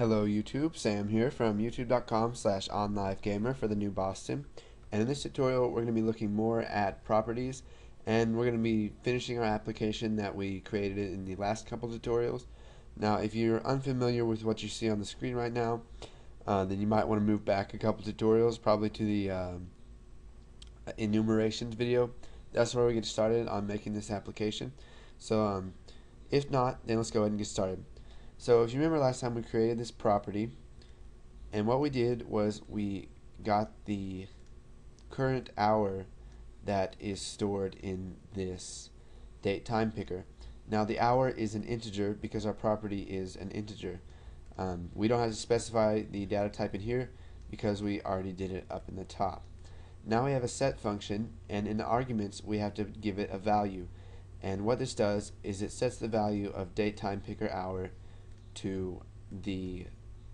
Hello YouTube, Sam here from youtube.com slash onlivegamer for the new Boston. And in this tutorial we're going to be looking more at properties and we're going to be finishing our application that we created in the last couple tutorials. Now if you're unfamiliar with what you see on the screen right now, uh, then you might want to move back a couple tutorials, probably to the um, enumerations video. That's where we get started on making this application. So um, if not, then let's go ahead and get started. So if you remember last time we created this property and what we did was we got the current hour that is stored in this date time picker. Now the hour is an integer because our property is an integer. Um, we don't have to specify the data type in here because we already did it up in the top. Now we have a set function and in the arguments we have to give it a value and what this does is it sets the value of date time picker hour to the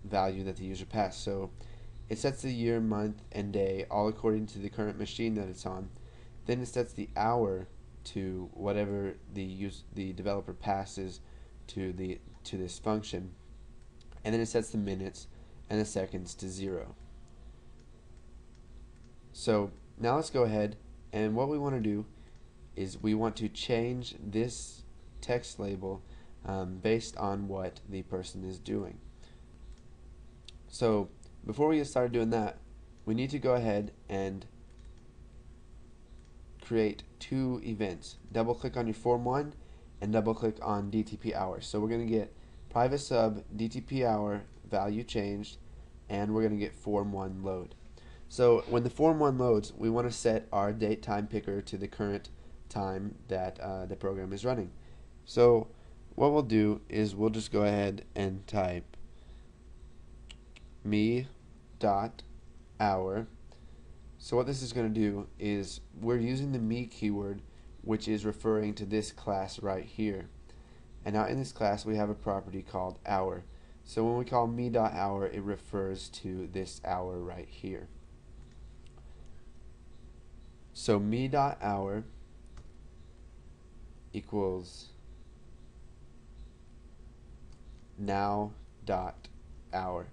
value that the user passed. So it sets the year, month, and day all according to the current machine that it's on. Then it sets the hour to whatever the use the developer passes to the to this function. And then it sets the minutes and the seconds to zero. So now let's go ahead and what we want to do is we want to change this text label um, based on what the person is doing. So before we get started doing that, we need to go ahead and create two events. Double click on your form 1 and double click on DTP hour. So we're going to get private sub DTP hour value changed and we're going to get form 1 load. So when the form 1 loads, we want to set our date time picker to the current time that uh, the program is running. So what we'll do is we'll just go ahead and type me dot hour. So what this is going to do is we're using the me keyword which is referring to this class right here. And now in this class we have a property called hour. So when we call me dot hour it refers to this hour right here. So me dot hour equals now dot hour.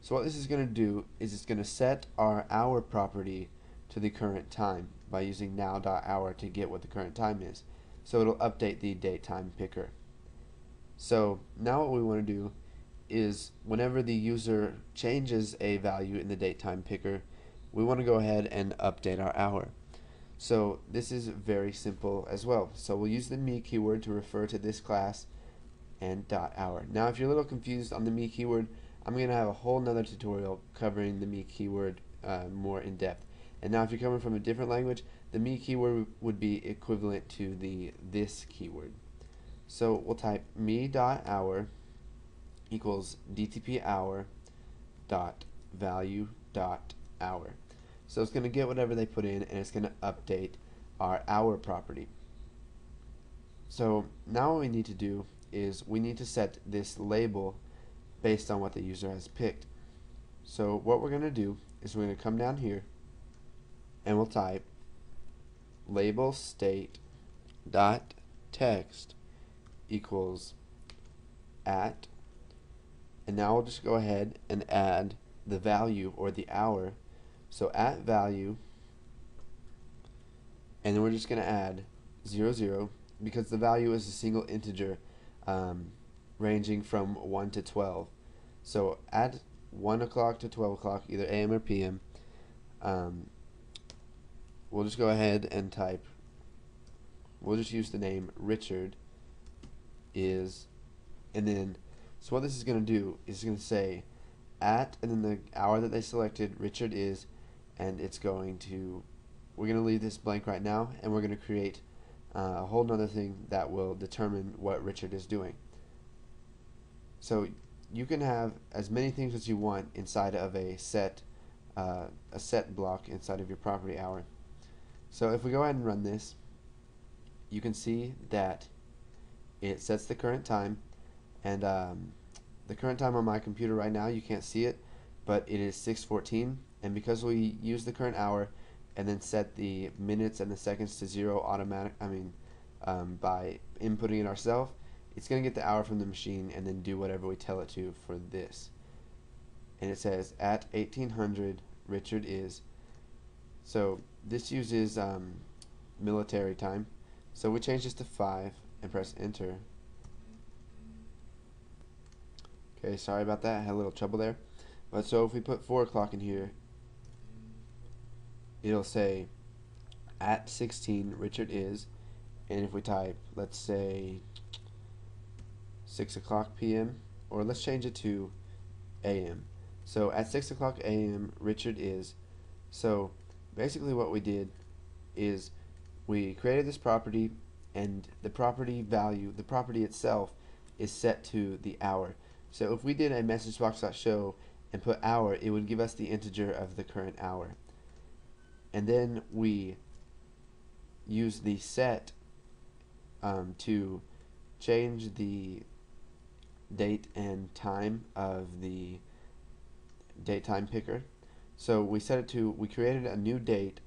So what this is going to do is it's going to set our hour property to the current time by using now dot hour to get what the current time is. So it'll update the date time picker. So now what we want to do is whenever the user changes a value in the date time picker, we want to go ahead and update our hour. So this is very simple as well. So we'll use the me keyword to refer to this class and dot hour. Now if you're a little confused on the me keyword, I'm going to have a whole nother tutorial covering the me keyword uh, more in depth. And now if you're coming from a different language, the me keyword would be equivalent to the this keyword. So we'll type me dot hour equals DTP hour dot value dot hour. So it's going to get whatever they put in and it's going to update our hour property. So now what we need to do is we need to set this label based on what the user has picked. So what we're going to do is we're going to come down here and we'll type label state dot text equals at and now we'll just go ahead and add the value or the hour so at value and then we're just going to add 0 0 because the value is a single integer um, ranging from 1 to 12. So at 1 o'clock to 12 o'clock, either AM or PM, um, we'll just go ahead and type, we'll just use the name Richard is, and then, so what this is going to do is going to say at, and then the hour that they selected, Richard is, and it's going to, we're going to leave this blank right now, and we're going to create uh, a whole other thing that will determine what Richard is doing. So you can have as many things as you want inside of a set uh, a set block inside of your property hour. So if we go ahead and run this, you can see that it sets the current time and um, the current time on my computer right now you can't see it but it is 614 and because we use the current hour and then set the minutes and the seconds to zero automatic I mean um, by inputting it ourselves it's going to get the hour from the machine and then do whatever we tell it to for this and it says at 1800 Richard is. So this uses um, military time. So we change this to 5 and press enter. Okay, sorry about that. I had a little trouble there. But so if we put 4 o'clock in here, it'll say at 16 Richard is. And if we type, let's say 6 o'clock p.m., or let's change it to a.m. So at 6 o'clock a.m., Richard is. So basically what we did is we created this property and the property value, the property itself is set to the hour. So if we did a message messagebox.show and put hour, it would give us the integer of the current hour. And then we use the set um, to change the date and time of the date time picker. So we set it to, we created a new date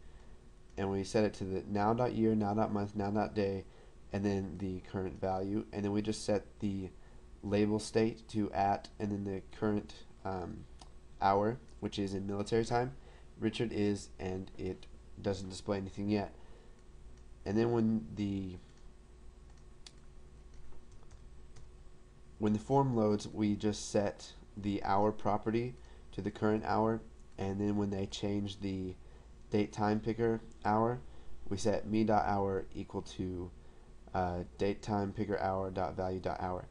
and we set it to the now.year, now.month, now.day, and then the current value. And then we just set the label state to at, and then the current um, hour, which is in military time. Richard is, and it doesn't display anything yet. And then when the when the form loads, we just set the hour property to the current hour, and then when they change the date time picker hour, we set me dot hour equal to uh, date time picker hour dot value dot hour.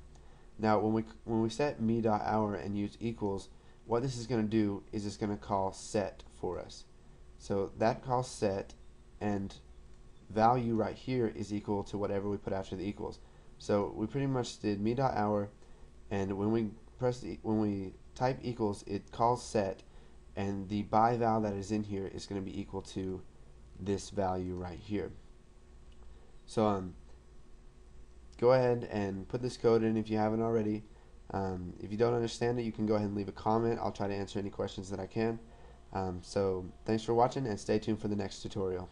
Now, when we when we set me dot hour and use equals, what this is going to do is it's going to call set for us. So that call set, and value right here is equal to whatever we put after the equals. So we pretty much did me dot hour, and when we press the, when we type equals, it calls set, and the ByVal that is in here is going to be equal to this value right here. So um, go ahead and put this code in if you haven't already. Um, if you don't understand it, you can go ahead and leave a comment. I'll try to answer any questions that I can. Um, so thanks for watching and stay tuned for the next tutorial.